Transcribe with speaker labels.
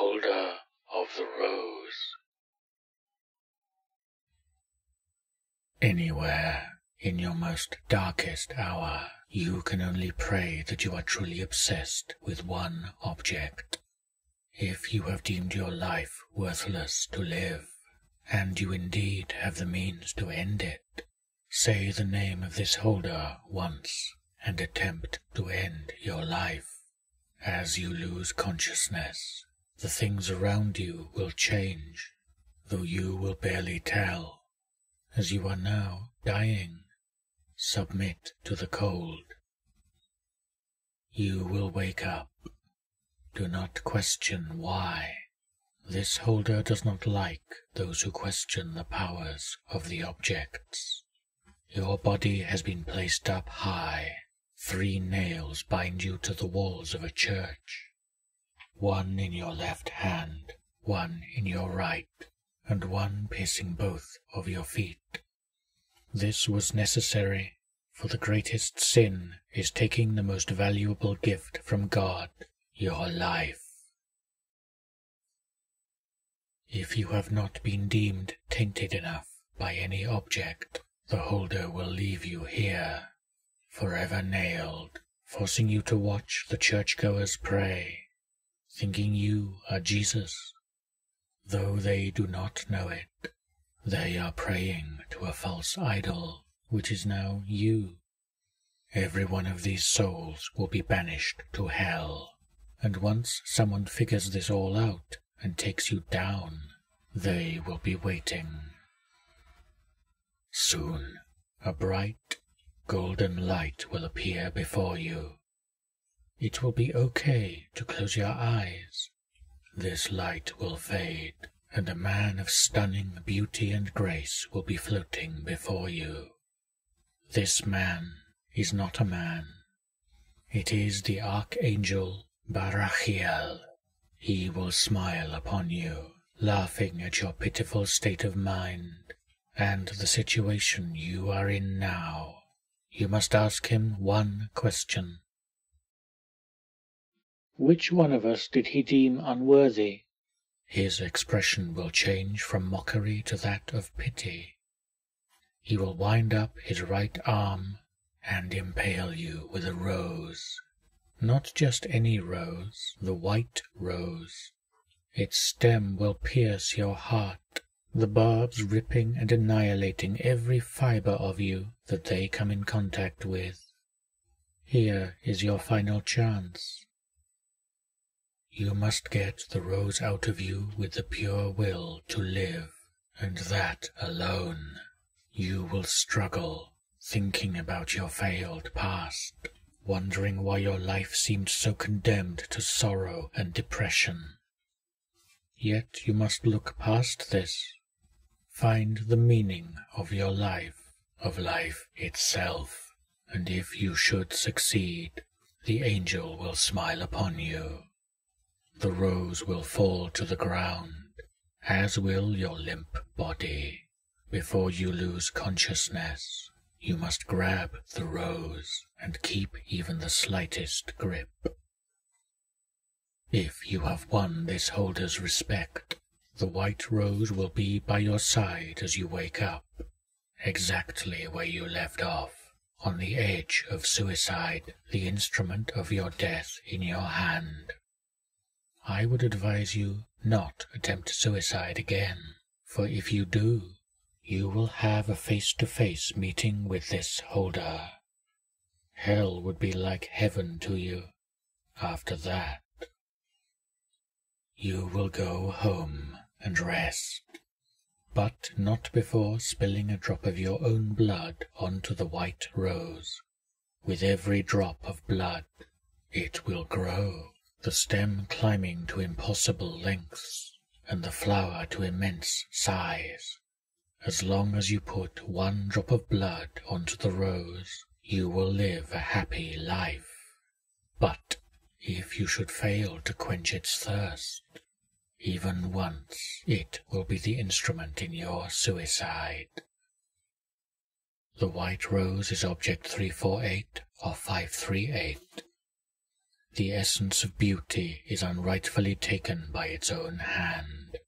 Speaker 1: holder of the rose. Anywhere, in your most darkest hour, you can only pray that you are truly obsessed with one object. If you have deemed your life worthless to live, and you indeed have the means to end it, say the name of this holder once and attempt to end your life. As you lose consciousness, the things around you will change, though you will barely tell. As you are now dying, submit to the cold. You will wake up. Do not question why. This holder does not like those who question the powers of the objects. Your body has been placed up high. Three nails bind you to the walls of a church. One in your left hand, one in your right, and one piercing both of your feet. This was necessary, for the greatest sin is taking the most valuable gift from God, your life. If you have not been deemed tainted enough by any object, the holder will leave you here, forever nailed, forcing you to watch the churchgoers pray, thinking you are Jesus. Though they do not know it, they are praying to a false idol, which is now you. Every one of these souls will be banished to hell, and once someone figures this all out and takes you down, they will be waiting. Soon, a bright, golden light will appear before you. It will be okay to close your eyes. This light will fade, and a man of stunning beauty and grace will be floating before you. This man is not a man. It is the Archangel Barachiel. He will smile upon you, laughing at your pitiful state of mind and the situation you are in now. You must ask him one question.
Speaker 2: Which one of us did he deem unworthy?
Speaker 1: His expression will change from mockery to that of pity. He will wind up his right arm and impale you with a rose. Not just any rose, the white rose. Its stem will pierce your heart, the barbs ripping and annihilating every fibre of you that they come in contact with. Here is your final chance. You must get the rose out of you with the pure will to live, and that alone. You will struggle, thinking about your failed past, wondering why your life seemed so condemned to sorrow and depression. Yet you must look past this, find the meaning of your life, of life itself, and if you should succeed, the angel will smile upon you. The rose will fall to the ground, as will your limp body. Before you lose consciousness, you must grab the rose and keep even the slightest grip. If you have won this holder's respect, the white rose will be by your side as you wake up, exactly where you left off, on the edge of suicide, the instrument of your death in your hand. I would advise you not attempt suicide again, for if you do, you will have a face-to-face meeting with this holder. Hell would be like heaven to you after that. You will go home and rest, but not before spilling a drop of your own blood onto the white rose. With every drop of blood, it will grow the stem climbing to impossible lengths, and the flower to immense size. As long as you put one drop of blood onto the rose, you will live a happy life. But if you should fail to quench its thirst, even once, it will be the instrument in your suicide. The white rose is object 348 or 538. The essence of beauty is unrightfully taken by its own hand.